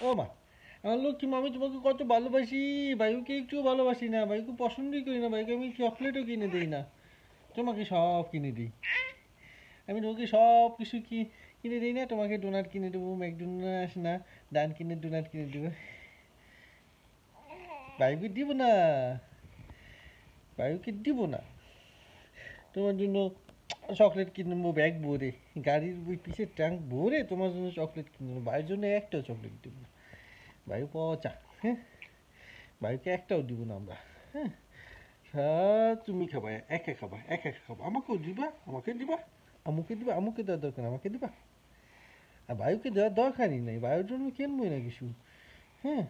ও মা। আমার লক্ষ্মী আমি তোমাকে কত ভালোবাসি। ভাইকে একটু ভালোবাসি না, ভাইকে পছন্দই করি না, ভাইকে আমি চকলেটও কিনে দিই না। তোমাকে সব কিনে দিই। আমি তোমাকে সব কিছু কি কিনে দিই না, তোমাকে ডোনাট কিনে দেবো ম্যাকডোনাল্ড না, ডান কিনে ডোনাট কিনে দেবো। ভাইকে দিব না। ভাইকে দিব না। তোমার জন্য চকলেট কিনবো ব্যাগ ভরে। গাড়ির ওই পিছের ট্যাঙ্ক ভরে তোমার জন্য চকলেট কিনবো ভাইয়ের জন্য একটাও চকলেট দেবো না। বায়ু পচা হ্যাঁ? বায়ুকে একটাও দিব না আমরা হ্যাঁ? তুমি খাবা, একা খাবা একা খাবা। আমাকেও দিবা, আমাকে দিবা আমাকে দিবা, আমাকে দেওয়ার দরকার আমাকে দিবা। আর বায়ুকে দেওয়ার দরকারই নেই বায়ুর জন্য কিনবোই না কিছু হ্যাঁ?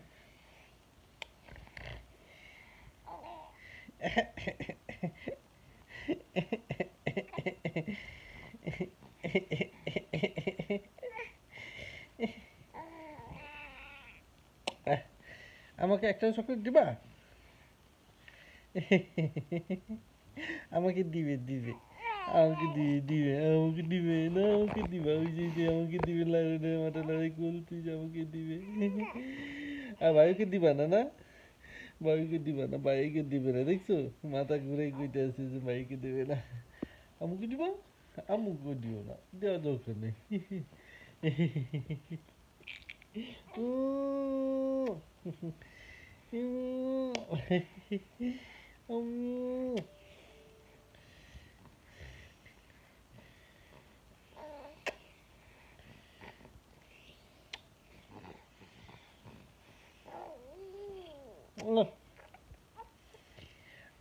আমাকে একটা চকলেট দিবা? আমাকে দিবে দিবে। আমাকে দিবে দিবে, আমাকে দিবে, না, আমাকে দিবে। ওই যে আমাকে দিবে লাড়ে মাথা লড়াই করছিস আমাকে দিবে। আর ভাইকে দিবা না না? ভাইকে দিবা না, ভাইকে দিবে না, দেখছ? মাথা ঘুরে কইতে আছে যে ভাইকে দিবে না। আমাকে দিবা? আমাকে দিও না দেওয়া দরকার নেই।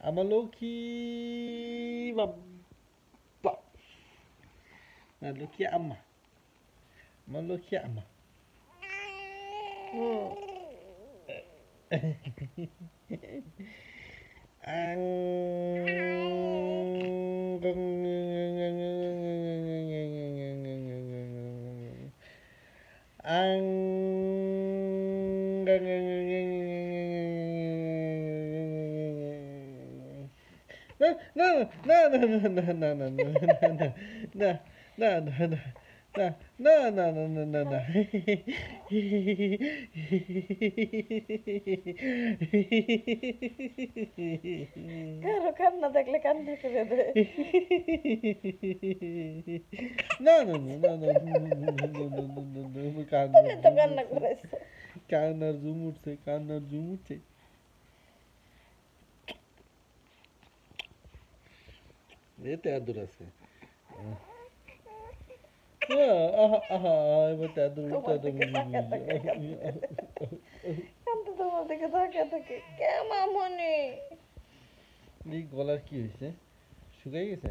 Amaluki Bapa Amaluki Amma. Amaluki Amma. Oh ăn ăn no no no no no no no no no no no no না না না না না না না কারো কান্না দেখলে কান্না করে দে না না না না না কান্না তুমি তো কান্না করেছো কান্নার জুম উঠছে কান্নার জুম উঠছে এতে আদর আছে তোমার থাকে uh-huh, uh-huh, গলার কি হয়েছে? শুকাই গেছে?